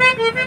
You.